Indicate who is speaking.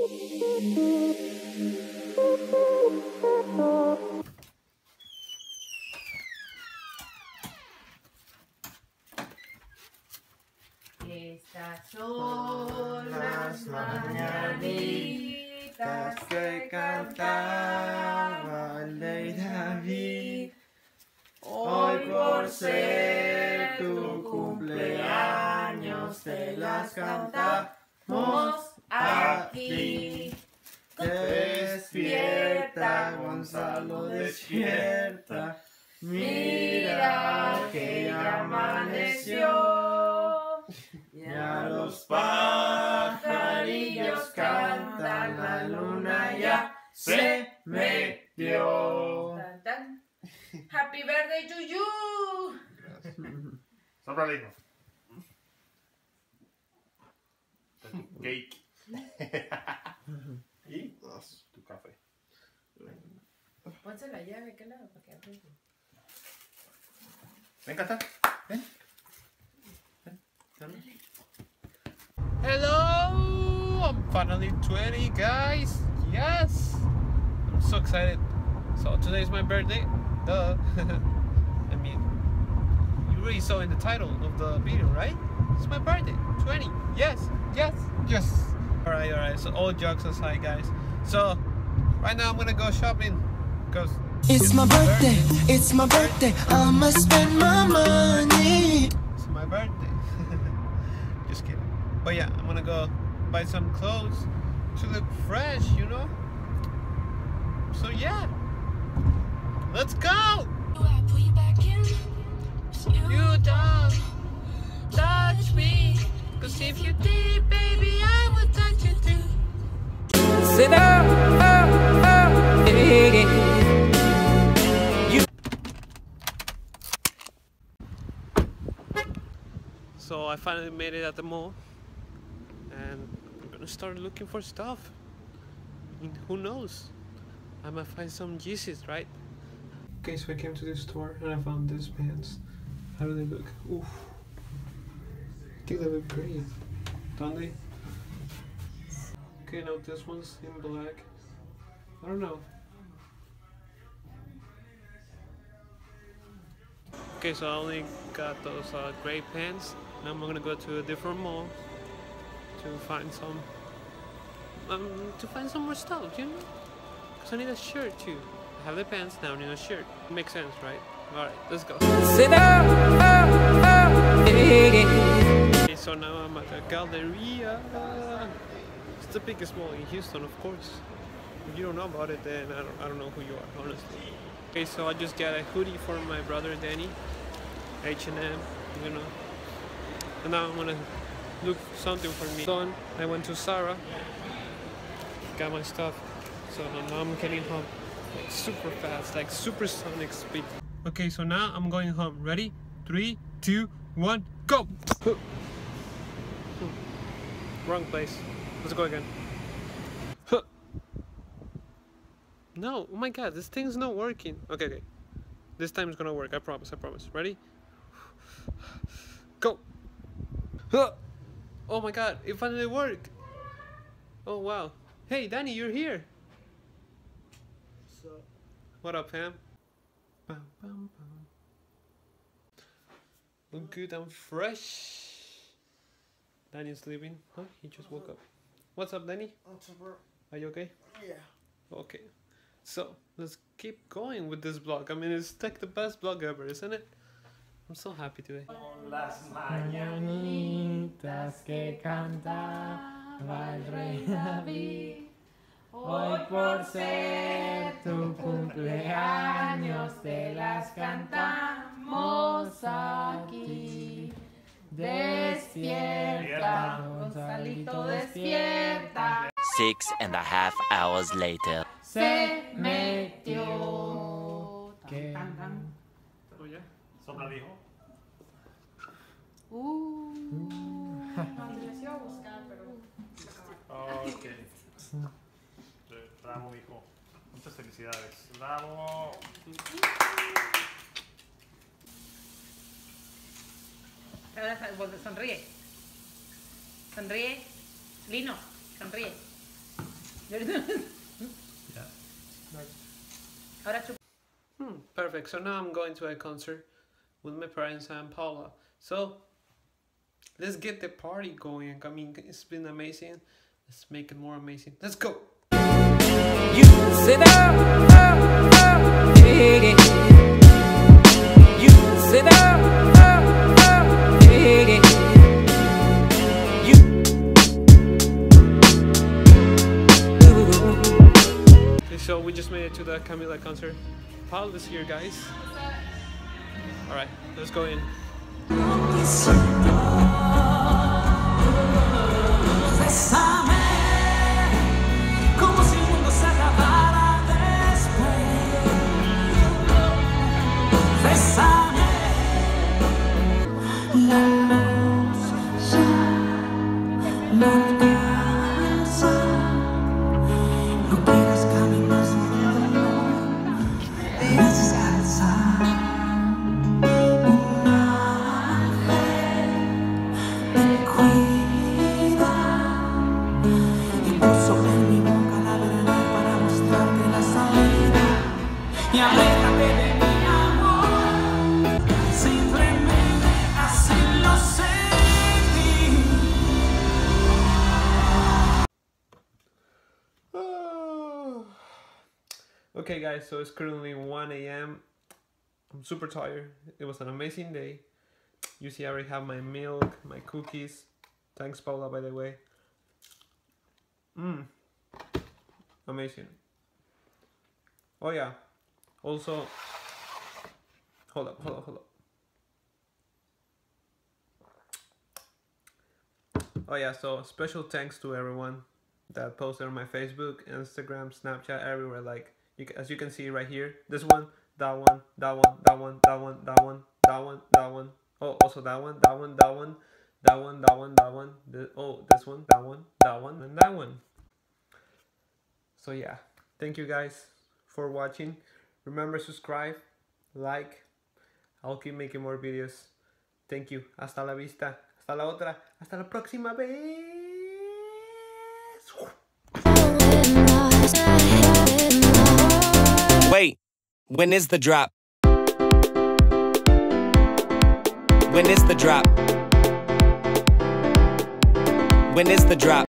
Speaker 1: Estas son las mañanitas que cantaba el rey David. Hoy por ser tu cumpleaños te las cantamos aquí. Despierta, Gonzalo, despierta. Mira que ya amaneció. Ya los pajarillos cantan, la luna ya se metió.
Speaker 2: Tan, tan. Happy birthday to you.
Speaker 3: Tu cake.
Speaker 2: Ponse la llave, ¿qué lado? Para que abra.
Speaker 3: Ven, Cata. Ven. Ven. Dale.
Speaker 4: Hello! I'm finally 20, guys! Yes! I'm so excited. So today's my birthday. Duh. I mean, you already saw in the title of the video, right? It's my birthday. 20. Yes! Yes! Yes! Alright, alright. So all jokes aside, guys. So, right now I'm gonna go shopping. Because
Speaker 5: It's my birthday, it's my birthday. I'ma spend my money.
Speaker 4: It's my birthday. Just kidding. But yeah, I'm gonna go buy some clothes to look fresh, you know? So yeah. Let's go! You don't touch me. Cause if you did, baby, I would touch you too.
Speaker 5: Sit down,
Speaker 4: So I finally made it at the mall. And I'm gonna start looking for stuff. Mean, who knows? I might find some Yeezys, right? Okay, so I came to this store and I found these pants. How do they look? Oof. I think they look great. Don't they? Okay, now this one's in black. I don't know. Okay, so I only got those uh, gray pants. Now I'm gonna go to a different mall to find some, um, to find some more stuff, you know? Cause I need a shirt too. I have the pants now, I need a shirt. Makes sense, right? All right, let's go. Okay, so now I'm at the Galleria. It's the biggest mall in Houston, of course. If you don't know about it, then I don't, I don't know who you are, honestly. Okay, so I just got a hoodie for my brother Danny, H&M, you know. And now I'm gonna look something for me. Done. I went to Zara, got my stuff. So now I'm getting home, like super fast, like supersonic speed. Okay, so now I'm going home. Ready? Three, two, one, go! Wrong place. Let's go again. Huh. No, oh my god, this thing's not working. Okay, okay. This time it's gonna work, I promise, I promise. Ready? Go! Oh my god, it finally worked! Oh wow. Hey, Danny, you're here!
Speaker 1: So,
Speaker 4: What up, Pam? Bum, bum, bum. Look good and fresh. Danny's sleeping. Huh? He just woke up. What's up, Danny?
Speaker 1: what's up, bro?
Speaker 4: Are you okay?
Speaker 1: Yeah.
Speaker 4: Okay. So, let's keep going with this blog. I mean, it's like the best blog ever, isn't it? I'm so happy today.
Speaker 1: Las mañanitas que cantaba el rey David. Hoy por ser tu cumpleaños te las cantamos aquí. Despierta, Gonzalito, despierta.
Speaker 6: Six and a half hours later.
Speaker 1: Se metió.
Speaker 2: Tan, tan, tan.
Speaker 4: Yeah?
Speaker 3: Sopla el hijo.
Speaker 2: Uh. Andrés iba a buscar, pero.
Speaker 3: Ok. Bravo, hijo. Muchas felicidades. Bravo.
Speaker 2: Ahora son- sonríe. Sonríe. Lino, sonríe.
Speaker 3: Yeah.
Speaker 2: Ahora chupa.
Speaker 4: Hmm, perfect. So now I'm going to a concert with my parents and Paula. So let's get the party going. I mean, it's been amazing. Let's make it more amazing. Let's go.
Speaker 7: You sit down,
Speaker 4: the Camila concert. Paul is here, guys. All right, let's go in. Okay, guys, so it's currently 1 a.m. I'm super tired. It was an amazing day. You see, I already have my milk, my cookies. Thanks, Paula, by the way. Mmm. Amazing. Oh, yeah. Also, hold up, hold up, hold up. Oh, yeah, so special thanks to everyone that posted on my Facebook, Instagram, Snapchat, everywhere. Like, you, as you can see right here, this one, that one, that one, that one, that one, that one, that one, that one. Oh, also that one, that one, that one, that one, that one, that one. The, oh, this one, that one, that one, and that one. So yeah, thank you guys for watching. Remember subscribe, like. I'll keep making more videos. Thank you. Hasta la vista. Hasta la otra. Hasta la próxima vez.
Speaker 6: Wait, when is the drop? When is the drop? When is the drop?